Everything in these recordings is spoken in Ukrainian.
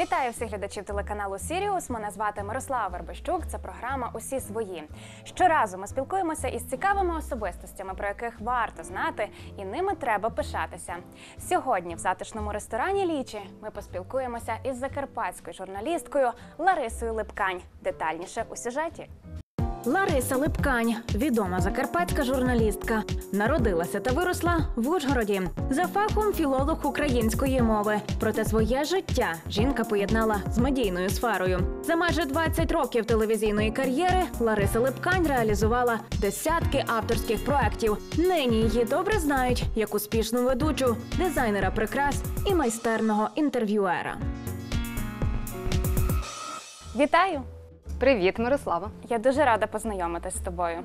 Вітаю всіх глядачів телеканалу Сіріус. Мене звати Мирослава Вербищук. Це програма Усі свої. Щоразу ми спілкуємося із цікавими особистостями, про яких варто знати, і ними треба пишатися. Сьогодні в затишному ресторані Лічі ми поспілкуємося із закарпатською журналісткою Ларисою Липкань. Детальніше у сюжеті. Лариса Липкань, відома закарпатська журналістка, народилася та виросла в Ужгороді. За фахом філолог української мови. Проте своє життя жінка поєднала з медійною сферою. За майже 20 років телевізійної кар'єри Лариса Липкань реалізувала десятки авторських проєктів. Нині її добре знають як успішну ведучу, дизайнера прикрас і майстерного інтерв'юера. Вітаю! Привіт, Мирослава. Я дуже рада познайомитись з тобою.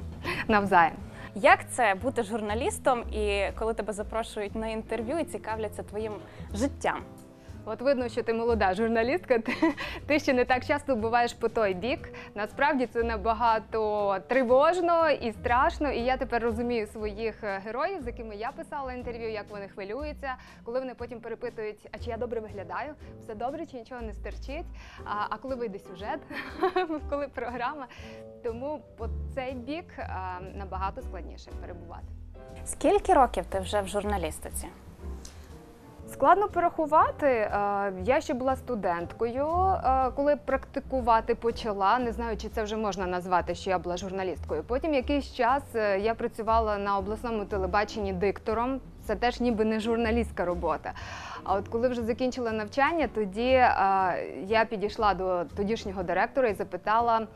Навзаєм. Як це бути журналістом, і коли тебе запрошують на інтерв'ю і цікавляться твоїм життям? От видно, що ти молода журналістка. Ти, ти ще не так часто буваєш по той бік. Насправді це набагато тривожно і страшно. І я тепер розумію своїх е, героїв, з якими я писала інтерв'ю, як вони хвилюються, коли вони потім перепитують, а чи я добре виглядаю, все добре, чи нічого не стерчить. А, а коли вийде сюжет, коли програма. Тому по цей бік а, набагато складніше перебувати. Скільки років ти вже в журналістиці? Складно порахувати. Е, Я ще була студенткою, е, коли практикувати почала. Не знаю, чи це вже можна назвати, що я була журналісткою. Потім якийсь час е, я працювала на обласному телебаченні диктором. Це теж ніби не журналістська робота. А от коли вже закінчила навчання, тоді е, я підійшла до тодішнього директора і запитала,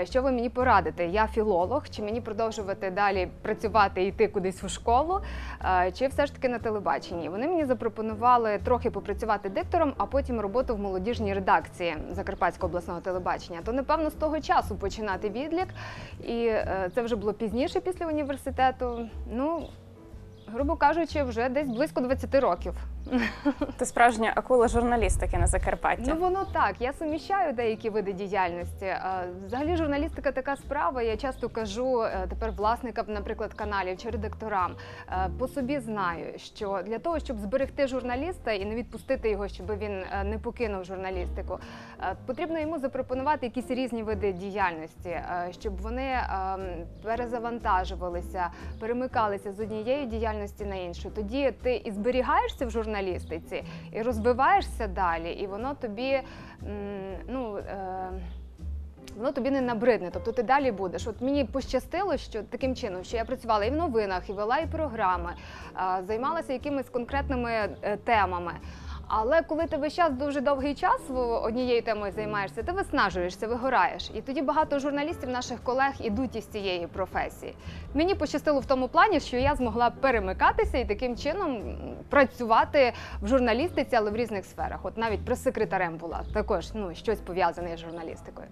е, що ви мені порадите? Я філолог, чи мені продовжувати далі працювати і йти кудись у школу, е, чи все ж таки на телебаченні? Вони мені запропонували трохи попрацювати диктором, а потім роботу в молодіжній редакції Закарпатського обласного телебачення. То напевно з того часу починати відлік. І це вже було пізніше після університету. Ну, грубо кажучи, вже десь близько 20 років. Ти справжня акула журналістики на Закарпатті. Ну воно так. Я суміщаю деякі види діяльності. Взагалі, журналістика така справа. Я часто кажу е, тепер власникам, наприклад, каналів чи редакторам. е, По собі знаю, що для того, щоб зберегти журналіста і не відпустити його, щоб він е, не покинув журналістику, потрібно йому запропонувати якісь різні види діяльності, щоб вони перезавантажувалися, перемикалися з однієї діяльності на іншу. Тоді ти і зберігаєшся в журналістиці, і розвиваєшся далі, і воно тобі ну. Е, Воно тобі не набридне, тобто ти далі будеш. От мені пощастило, що таким чином, що я працювала і в новинах, і вела і програми, займалася якимись конкретними е, темами. Але коли ти весь час дуже довгий час однією темою займаєшся, ти виснажуєшся, вигораєш. І тоді багато журналістів, наших колег, ідуть із цієї професії. Мені пощастило в тому плані, що я змогла перемикатися і таким чином працювати в журналістиці, але в різних сферах. От навіть прес-секретарем була також ну щось пов'язане з журналістикою.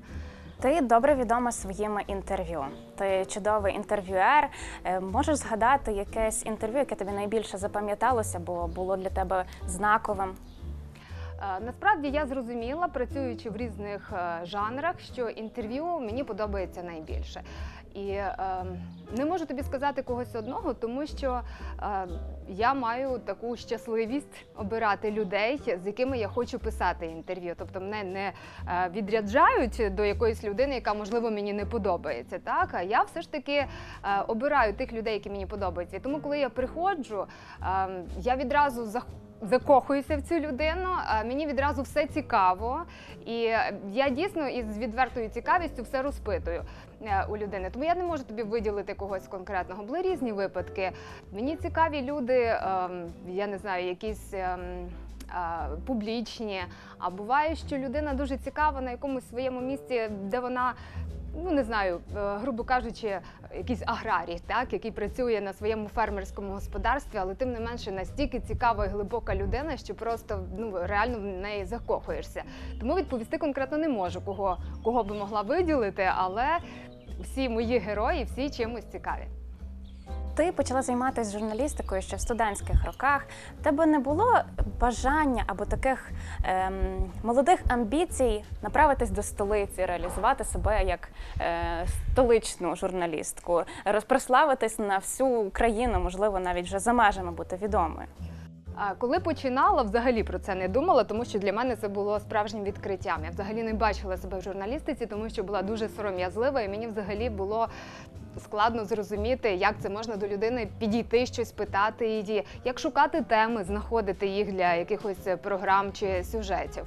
Ти добре відома своїми інтерв'ю. Ти чудовий інтерв'юер. Е, Можеш згадати якесь інтерв'ю, яке тобі найбільше запам'яталося, бо було для тебе знаковим. Е, Насправді я зрозуміла, працюючи в різних е, жанрах, що інтерв'ю мені подобається найбільше. І е, не можу тобі сказати когось одного, тому що е, я маю таку щасливість обирати людей, з якими я хочу писати інтерв'ю. Тобто мене не е, відряджають до якоїсь людини, яка можливо мені не подобається. Так, а я все ж таки е, обираю тих людей, які мені подобаються. І тому, коли я приходжу, е, я відразу зах закохуюся в цю людину. Мені відразу все цікаво, і я дійсно із відвертою цікавістю все розпитую е, у людини. Тому я не можу тобі виділити когось конкретного. Були різні випадки. Мені цікаві люди, ем, я не знаю, якісь. ем, Публічні, а буває, що людина дуже цікава на якомусь своєму місці, де вона ну не знаю, е, грубо кажучи, якийсь аграрій, так який працює на своєму фермерському господарстві, але тим не менше настільки цікава і глибока людина, що просто ну реально в неї закохуєшся. Тому відповісти конкретно не можу, кого кого би могла виділити, але всі мої герої, всі чимось цікаві. Ти почала займатися журналістикою ще в студентських роках. Тебе не було бажання або таких ем, молодих амбіцій направитись до столиці, реалізувати себе як е, столичну журналістку, розпрославитись на всю Україну, можливо, навіть вже за межами бути відомою. А Коли починала, взагалі про це не думала, тому що для мене це було справжнім відкриттям. Я взагалі не бачила себе в журналістиці, тому що була дуже сором'язлива, і мені взагалі було складно зрозуміти, як це можна до людини підійти, щось питати її, як шукати теми, знаходити їх для якихось програм чи сюжетів.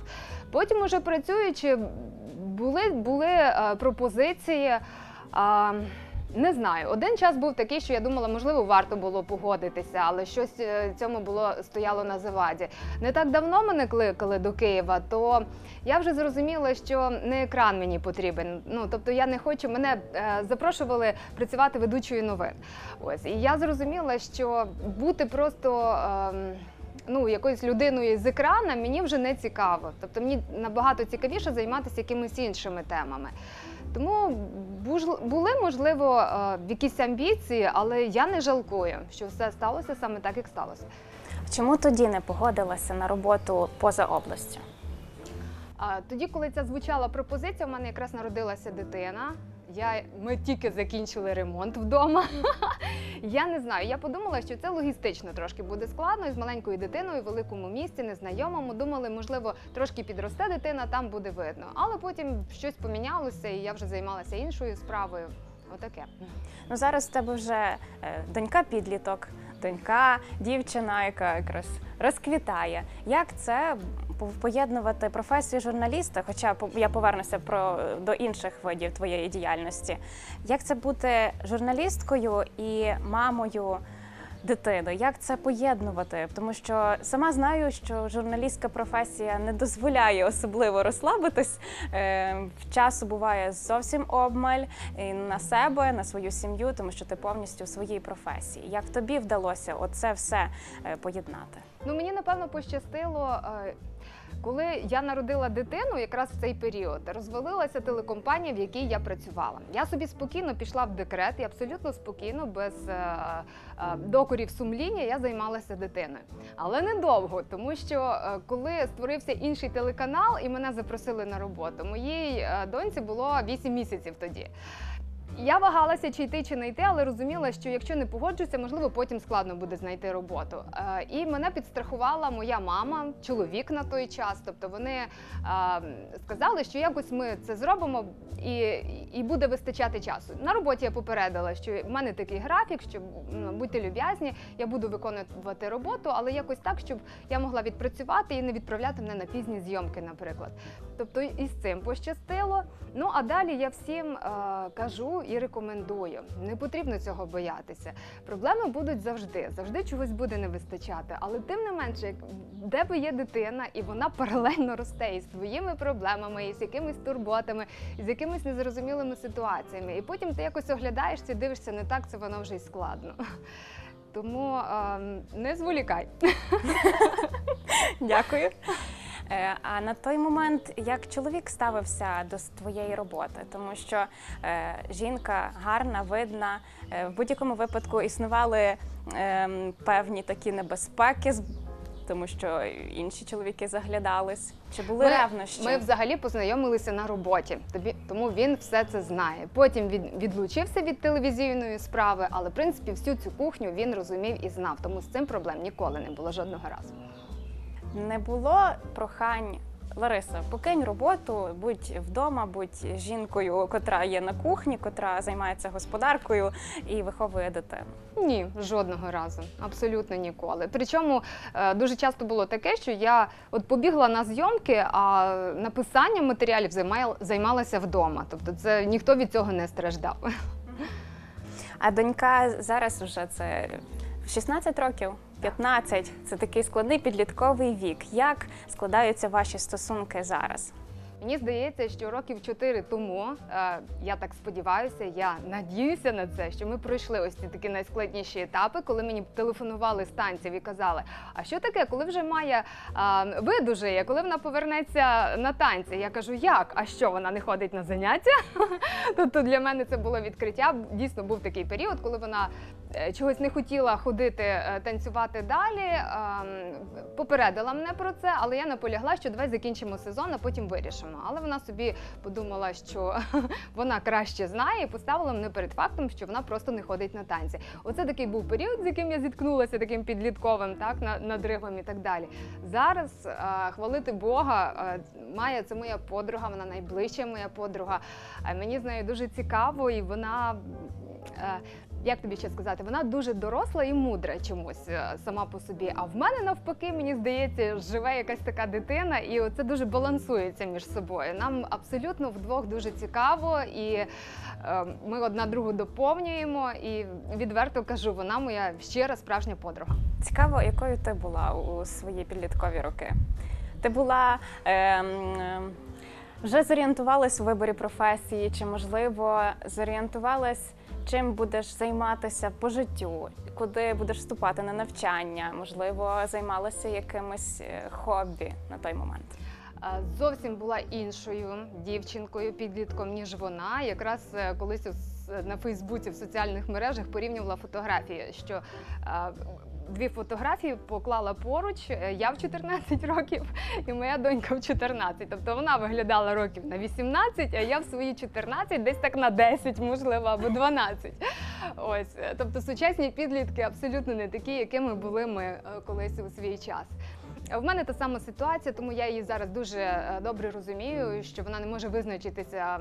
Потім, уже працюючи, були, були е, пропозиції. Не знаю, один час був такий, що я думала, можливо, варто було погодитися, але щось е, цьому було стояло на заваді. Не так давно мене кликали до Києва, то я вже зрозуміла, що не екран мені потрібен. Ну тобто я не хочу. Мене е, запрошували працювати ведучою новин. Ось і я зрозуміла, що бути просто. ем, Ну, якоюсь людиною з екрана мені вже не цікаво. Тобто мені набагато цікавіше займатися якимись іншими темами. Тому були, можливо, е, якісь амбіції, але я не жалкую, що все сталося саме так, як сталося. Чому тоді не погодилася на роботу поза областю? Тоді, коли ця звучала пропозиція, у мене якраз народилася дитина. Я, ми тільки закінчили ремонт вдома. я не знаю. Я подумала, що це логістично трошки буде складно і з маленькою дитиною в великому місті, незнайомому. Думали, можливо, трошки підросте дитина, там буде видно. Але потім щось помінялося, і я вже займалася іншою справою. Отаке. Ну зараз в тебе вже е, донька підліток, донька, дівчина, яка якраз розквітає. Як це поєднувати професію журналіста? Хоча я повернуся про до інших видів твоєї діяльності. Як це бути журналісткою і мамою? Дитини, як це поєднувати? Тому що сама знаю, що журналістська професія не дозволяє особливо розслабитись. Е, в часу буває зовсім обмаль і на себе, на свою сім'ю, тому що ти повністю в своїй професії. Як тобі вдалося оце все е, поєднати? Ну мені напевно пощастило. Коли я народила дитину, якраз в цей період розвалилася телекомпанія, в якій я працювала. Я собі спокійно пішла в декрет і абсолютно спокійно, без е, е, докорів сумління, я займалася дитиною. Але недовго, тому що е, коли створився інший телеканал і мене запросили на роботу, моїй доньці було 8 місяців тоді. Я вагалася, чи йти, чи не йти, але розуміла, що якщо не погоджуся, можливо, потім складно буде знайти роботу. Е, І мене підстрахувала моя мама, чоловік на той час. Тобто вони е, сказали, що якось ми це зробимо і, і буде вистачати часу. На роботі я попередила, що в мене такий графік, що ну, будьте люб'язні, я буду виконувати роботу, але якось так, щоб я могла відпрацювати і не відправляти мене на пізні зйомки, наприклад. Тобто і з цим пощастило. Ну а далі я всім е, кажу і рекомендую. Не потрібно цього боятися. Проблеми будуть завжди, завжди чогось буде не вистачати. Але тим не менше, де би є дитина, і вона паралельно росте із своїми проблемами, і з якимись турботами, і з якимись незрозумілими ситуаціями. І потім ти якось оглядаєшся, дивишся, не так це воно вже й складно. Тому е, не зволікай. Дякую. Е, А на той момент як чоловік ставився до твоєї роботи, тому що е, жінка гарна, видна. Е, в будь-якому випадку існували ем, певні такі небезпеки, тому що інші чоловіки заглядались. Чи були Ми- ревнощі? Ми взагалі познайомилися на роботі, тобі тому він все це знає. Потім від, відлучився від телевізійної справи, але в принципі всю цю кухню він розумів і знав. Тому з цим проблем ніколи не було жодного разу. Не було прохань. Лариса, покинь роботу, будь вдома, будь жінкою, котра є на кухні, котра займається господаркою і виховує дитину. Ні, жодного разу, абсолютно ніколи. Причому е, дуже часто було таке, що я от побігла на зйомки, а написанням матеріалів займалася вдома. Тобто, це ніхто від цього не страждав. А донька зараз вже це 16 років, 15. Це такий складний підлітковий вік. Як складаються ваші стосунки зараз? Мені здається, що років чотири тому, е, я так сподіваюся, я надіюся на це, що ми пройшли ось ці такі найскладніші етапи, коли мені телефонували з танців і казали, а що таке, коли вже Майя е, видужає, коли вона повернеться на танці? Я кажу, як? А що вона не ходить на заняття? Тобто для мене це було відкриття. Дійсно був такий період, коли вона е, чогось не хотіла ходити танцювати далі. ем, Попередила мене про це, але я наполягла, що давай закінчимо сезон, а потім вирішимо. Напишемо. Але вона собі подумала, що вона краще знає, і поставила мене перед фактом, що вона просто не ходить на танці. Оце такий був період, з яким я зіткнулася, таким підлітковим, так на і так далі. Зараз е, хвалити Бога, е, Майя це моя подруга, вона найближча моя подруга. Е, Мені з нею дуже цікаво, і вона. Е, Як тобі ще сказати, вона дуже доросла і мудра чомусь е, сама по собі. А в мене навпаки, мені здається, живе якась така дитина, і це дуже балансується між собою. Нам абсолютно вдвох дуже цікаво, і е, ми одна другу доповнюємо. І відверто кажу, вона моя щира справжня подруга. Цікаво, якою ти була у свої підліткові роки? Ти була ем, вже зорієнтувалась у виборі професії, чи можливо зорієнтувалась, чим будеш займатися по життю, куди будеш вступати на навчання, можливо, займалася якимось е, хобі на той момент. Зовсім була іншою дівчинкою, підлітком, ніж вона. Якраз е, колись на Фейсбуці в соціальних мережах порівнювала фотографії, що дві фотографії поклала поруч. е, Я в 14 років і моя донька в 14. Тобто вона виглядала років на 18, а я в свої 14, десь так на 10, можливо, або 12. Ось, е, тобто сучасні підлітки абсолютно не такі, якими були ми е, колись у свій час. В мене та сама ситуація, тому я її зараз дуже добре розумію, що вона не може визначитися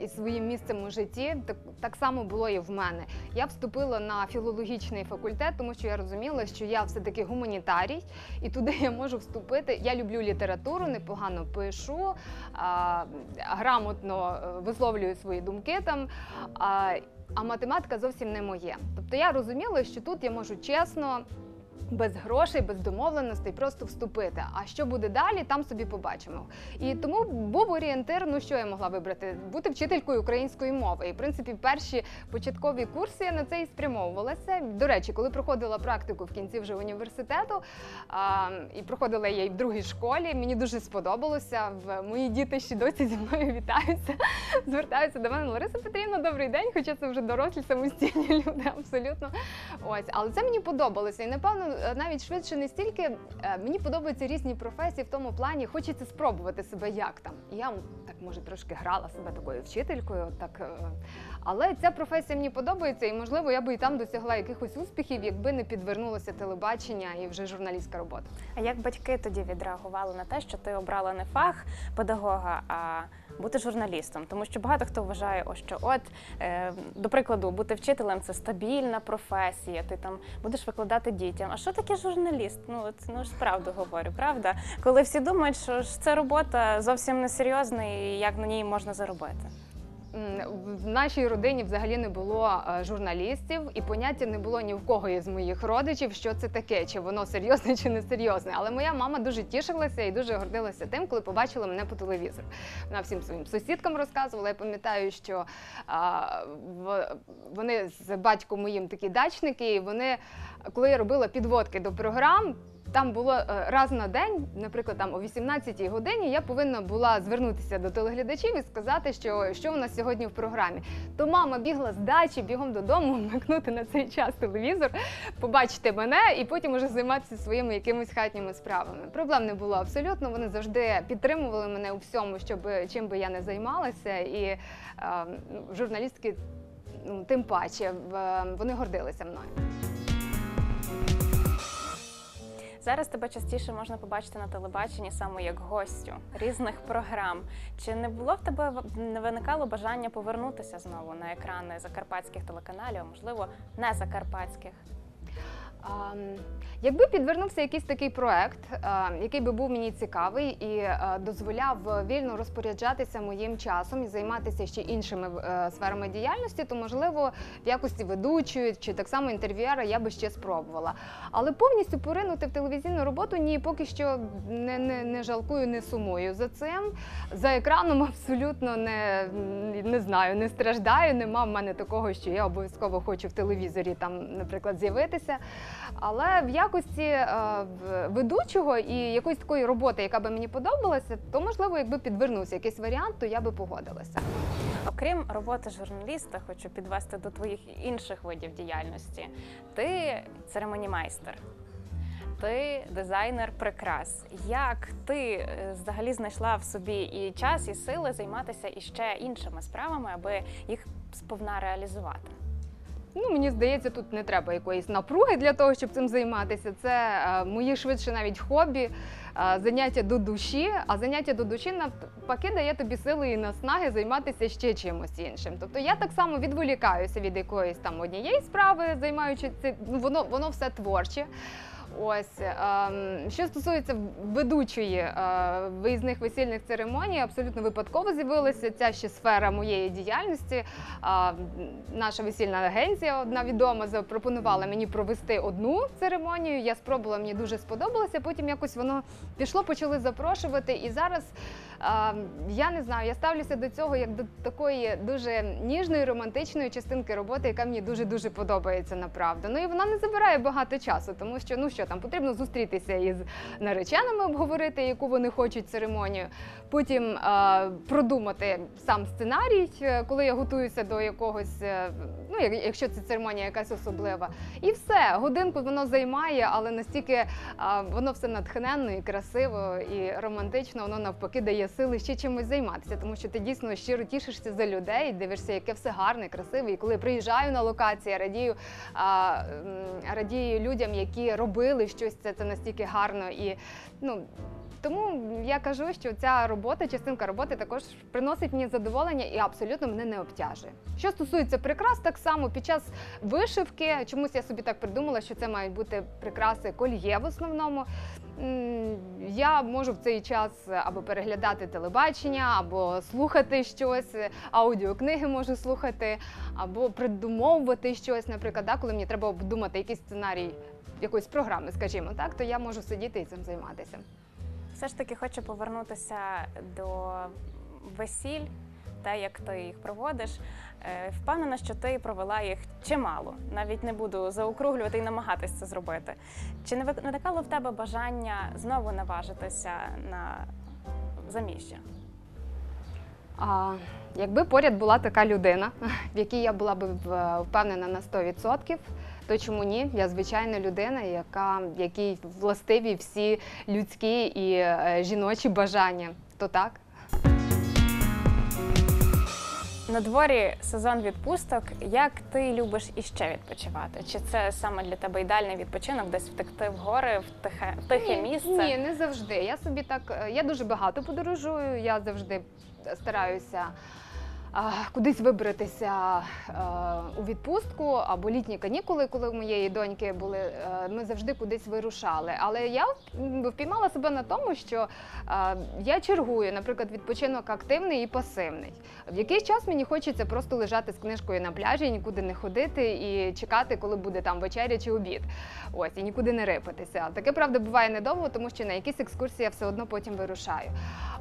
із своїм місцем у житті. Так, так само було і в мене. Я вступила на філологічний факультет, тому що я розуміла, що я все-таки гуманітарій, і туди я можу вступити. Я люблю літературу, непогано пишу, а, грамотно е, висловлюю свої думки там. А, а математика зовсім не моє. Тобто я розуміла, що тут я можу чесно без грошей, без домовленостей, просто вступити. А що буде далі, там собі побачимо. І тому був орієнтир, ну що я могла вибрати? Бути вчителькою української мови. І в принципі, перші початкові курси я на це і спрямовувалася. До речі, коли проходила практику в кінці вже університету, а, і проходила я і в другій школі, мені дуже сподобалося. Мої діти ще досі зі мною вітаються, звертаються до мене. Лариса Петрівна, добрий день, хоча це вже дорослі самостійні люди, абсолютно. Ось, але це мені подобалося. І напевно, навіть швидше не стільки е, мені подобаються різні професії в тому плані, хочеться спробувати себе як там. Я так може трошки грала себе такою вчителькою, так. е, Але ця професія мені подобається, і можливо я би і там досягла якихось успіхів, якби не підвернулося телебачення і вже журналістська робота. А як батьки тоді відреагували на те, що ти обрала не фах педагога, а бути журналістом? Тому що багато хто вважає, о, що от, е, до прикладу, бути вчителем це стабільна професія, ти там будеш викладати дітям. А що таке журналіст? Ну от ну ж правду говорю, правда? Коли всі думають, що ж це робота зовсім несерйозна і як на ній можна заробити. В нашій родині взагалі не було е, журналістів, і поняття не було ні в кого із моїх родичів, що це таке, чи воно серйозне, чи не серйозне. Але моя мама дуже тішилася і дуже гордилася тим, коли побачила мене по телевізору. Вона всім своїм сусідкам розказувала. Я пам'ятаю, що а, в- вони з батьком моїм такі дачники, і вони, коли я робила підводки до програм. Там було е, раз на день, наприклад, там о 18-й годині я повинна була звернутися до телеглядачів і сказати, що, що у нас сьогодні в програмі. То мама бігла з дачі, бігом додому, вмикнути на цей час телевізор, побачити мене і потім уже займатися своїми якимись хатніми справами. Проблем не було абсолютно. Вони завжди підтримували мене у всьому, щоб чим би я не займалася, і е, журналістки. Ну, тим паче в- вони гордилися мною. Зараз тебе частіше можна побачити на телебаченні саме як гостю різних програм. Чи не було в тебе не виникало бажання повернутися знову на екрани закарпатських телеканалів, а можливо, не закарпатських? Якби підвернувся якийсь такий проект, який би був мені цікавий і е, дозволяв вільно розпоряджатися моїм часом і займатися ще іншими е, сферами діяльності, то можливо в якості ведучої чи так само інтерв'юера я би ще спробувала. Але повністю поринути в телевізійну роботу ні, поки що не, не, не жалкую, не сумую за цим. За екраном абсолютно не, не знаю, не страждаю. Нема в мене такого, що я обов'язково хочу в телевізорі там, наприклад, з'явитися. Але в якості е, ведучого і якоїсь такої роботи, яка би мені подобалася, то можливо, якби підвернувся якийсь варіант, то я би погодилася. Окрім роботи журналіста, хочу підвести до твоїх інших видів діяльності. Ти церемонімайстер. ти дизайнер прикрас. Як ти е, взагалі знайшла в собі і час, і сили займатися іще іншими справами, аби їх сповна реалізувати? Ну, мені здається, тут не треба якоїсь напруги для того, щоб цим займатися. Це е, мої швидше навіть хобі, е, заняття до душі. А заняття до душі навпаки дає тобі сили і наснаги займатися ще чимось іншим. Тобто я так само відволікаюся від якоїсь там однієї справи, займаючи це. Ну, воно, воно все творче. Ось ем, що стосується ведучої е, виїзних весільних церемоній, абсолютно випадково з'явилася ця ще сфера моєї діяльності. А, наша весільна агенція, одна відома, запропонувала мені провести одну церемонію. Я спробувала, мені дуже сподобалося. Потім якось воно пішло, почали запрошувати. І зараз я не знаю, я ставлюся до цього як до такої дуже ніжної, романтичної частинки роботи, яка мені дуже дуже подобається направду. Ну і вона не забирає багато часу, тому що ну що там потрібно зустрітися із нареченими, обговорити, яку вони хочуть церемонію. Потім продумати сам сценарій, е, коли я готуюся до якогось, е, ну якщо це церемонія якась особлива. І все, годинку воно займає, але настільки воно все натхненно і красиво і романтично, воно навпаки дає сили ще чимось займатися, тому що ти дійсно щиро тішишся за людей, дивишся, яке все гарне, красиве. І коли приїжджаю на локації, радію, а, радію людям, які робили щось, це, це настільки гарно і ну. Тому я кажу, що ця робота, частинка роботи також приносить мені задоволення і абсолютно мене не обтяжує. Що стосується прикрас, так само під час вишивки, чомусь я собі так придумала, що це мають бути прикраси кольє в основному. Я можу в цей час або переглядати телебачення, або слухати щось, аудіокниги можу слухати, або придумовувати щось, наприклад, да, коли мені треба обдумати якийсь сценарій якоїсь програми, скажімо так, то я можу сидіти і цим займатися. Все ж таки хочу повернутися до весіль, те, як ти їх проводиш. Е, Впевнена, що ти провела їх чимало. Навіть не буду заокруглювати і намагатись це зробити. Чи не виникало в тебе бажання знову наважитися на заміжжя? А, якби поряд була така людина, в якій я була б впевнена на 100%, то чому ні? Я звичайна людина, яка, якій властиві всі людські і е, жіночі бажання. То так? На дворі сезон відпусток. Як ти любиш іще відпочивати? Чи це саме для тебе ідеальний відпочинок, десь втекти в гори, в тихе, в тихе ні, місце? Ні, не завжди. Я собі так, е, я дуже багато подорожую, я завжди стараюся. Кудись вибратися е, у відпустку або літні канікули, коли у моєї доньки були, е, ми завжди кудись вирушали. Але я впіймала себе на тому, що е, я чергую, наприклад, відпочинок активний і пасивний. В якийсь час мені хочеться просто лежати з книжкою на пляжі, нікуди не ходити і чекати, коли буде там вечеря чи обід. Ось і нікуди не рипатися. Таке правда буває недовго, тому що на якісь екскурсії я все одно потім вирушаю.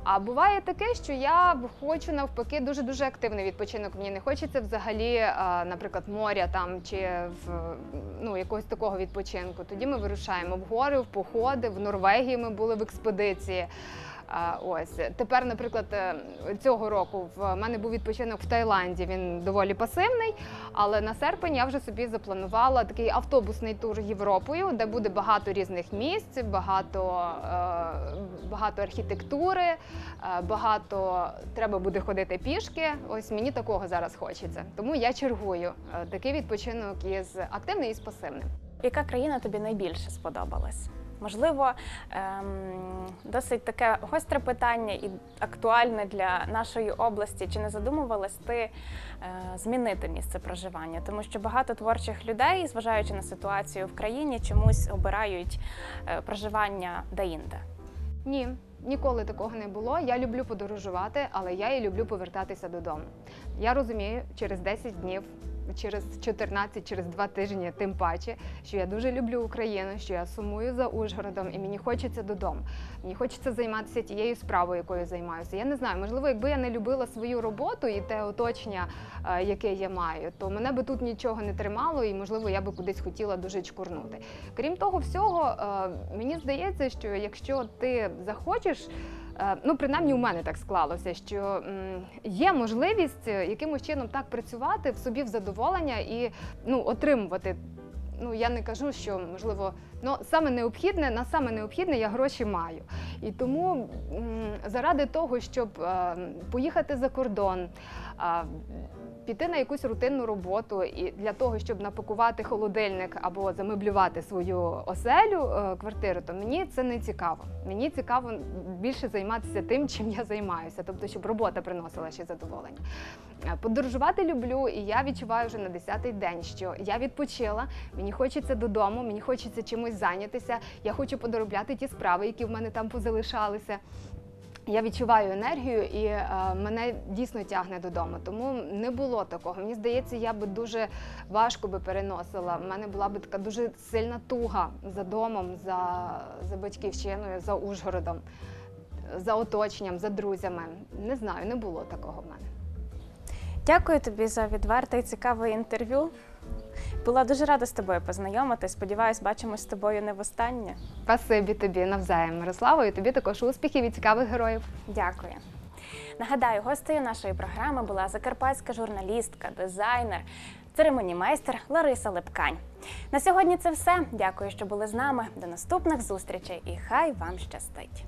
А буває таке, що я хочу навпаки дуже дуже активний відпочинок. Мені не хочеться взагалі, е, наприклад, моря там чи в ну якогось такого відпочинку. Тоді ми вирушаємо в гори, в походи. В Норвегії ми були в експедиції. Ось тепер, наприклад, е, цього року в мене був відпочинок в Таїланді. Він доволі пасивний. Але на серпень я вже собі запланувала такий автобусний тур Європою, де буде багато різних місць, багато, е, багато архітектури, е, багато треба буде ходити пішки. Ось мені такого зараз хочеться. Тому я чергую такий відпочинок із активним і з пасивним. Яка країна тобі найбільше сподобалась? Можливо, ем, досить таке гостре питання і актуальне для нашої області. Чи не задумувалась ти е, змінити місце проживання? Тому що багато творчих людей, зважаючи на ситуацію в країні, чомусь обирають е, проживання де-інде. Ні, ніколи такого не було. Я люблю подорожувати, але я і люблю повертатися додому. Я розумію, через 10 днів, через 14, через 2 тижні, тим паче, що я дуже люблю Україну, що я сумую за Ужгородом, і мені хочеться додому. Мені хочеться займатися тією справою, якою займаюся. Я не знаю, можливо, якби я не любила свою роботу і те оточення, е, яке я маю, то мене би тут нічого не тримало, і можливо я би кудись хотіла дуже чкурнути. Крім того всього, е, мені здається, що якщо ти захочеш. Е, Ну, принаймні, у мене так склалося, що є можливість е, якимось чином так працювати в собі в задоволення і ну, отримувати ну я не кажу, що можливо, ну саме необхідне, на саме необхідне я гроші маю. І тому заради того, щоб е, поїхати за кордон. Піти на якусь рутинну роботу і для того, щоб напакувати холодильник або замеблювати свою оселю, е, квартиру, то мені це не цікаво. Мені цікаво більше займатися тим, чим я займаюся, тобто, щоб робота приносила ще задоволення. Е, Подорожувати люблю, і я відчуваю вже на 10-й день, що я відпочила, мені хочеться додому, мені хочеться чимось зайнятися. Я хочу подоробляти ті справи, які в мене там позалишалися. Я відчуваю енергію і е, мене дійсно тягне додому. Тому не було такого. Мені здається, я би дуже важко би переносила. У мене була би така дуже сильна туга за домом, за, за батьківщиною, за Ужгородом, за оточенням, за друзями. Не знаю, не було такого в мене. Дякую тобі за відверте і цікаве інтерв'ю. Була дуже рада з тобою познайомитись. Сподіваюсь, бачимось з тобою не востаннє. Спасибі тобі навзаєм, Мирослава, і тобі також успіхів і цікавих героїв. Дякую. Нагадаю, гостею нашої програми була закарпатська журналістка, дизайнер, церемонімейстер Лариса Лепкань. На сьогодні це все. Дякую, що були з нами. До наступних зустрічей і хай вам щастить!